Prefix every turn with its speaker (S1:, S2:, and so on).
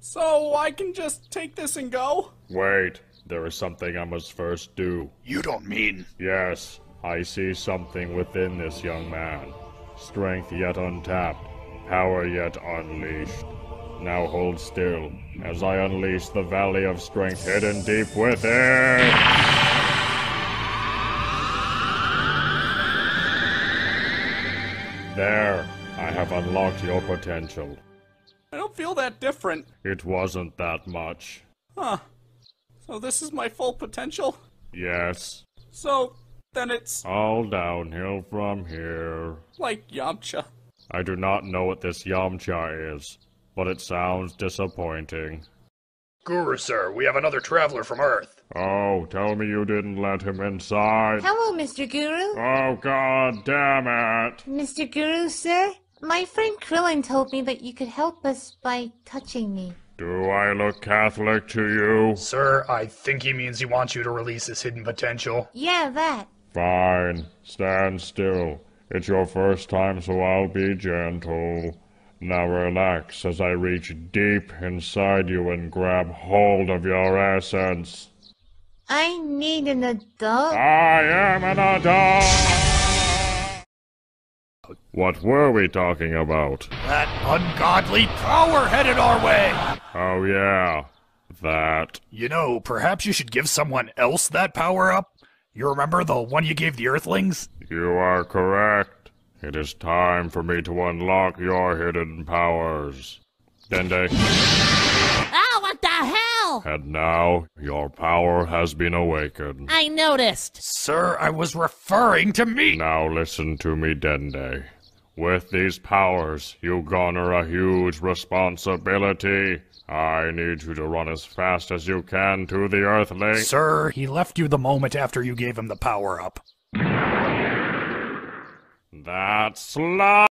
S1: So I can just take this and go?
S2: Wait, there is something I must first do.
S3: You don't mean.
S2: Yes, I see something within this young man. Strength yet untapped, power yet unleashed. Now hold still, as I unleash the Valley of Strength hidden deep within! There, I have unlocked your potential.
S1: I don't feel that different.
S2: It wasn't that much.
S1: Huh. So this is my full potential?
S2: Yes,
S1: So then it's
S2: all downhill from here.
S1: like Yamcha.
S2: I do not know what this Yamcha is, but it sounds disappointing.
S3: Guru, sir, we have another traveler from Earth.
S2: Oh, tell me you didn't let him inside.
S4: Hello, Mr. Guru.
S2: Oh, god damn it!
S4: Mr. Guru, sir? My friend Krillin told me that you could help us by touching me.
S2: Do I look Catholic to you?
S3: Sir, I think he means he wants you to release his hidden potential.
S4: Yeah, that.
S2: Fine, stand still. It's your first time, so I'll be gentle. Now relax as I reach deep inside you and grab hold of your essence.
S4: I need an adult.
S2: I am an adult! What were we talking about?
S3: That ungodly power headed our way!
S2: Oh, yeah. That.
S3: You know, perhaps you should give someone else that power up? You remember the one you gave the Earthlings?
S2: You are correct. It is time for me to unlock your hidden powers. Dende.
S5: Oh, what the hell?
S2: And now, your power has been awakened.
S5: I noticed.
S3: Sir, I was referring to me!
S2: Now listen to me, Dende. With these powers, you garner a huge responsibility. I need you to run as fast as you can to the Earthling.
S3: Sir, he left you the moment after you gave him the power up.
S2: That's slut!